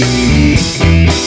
Música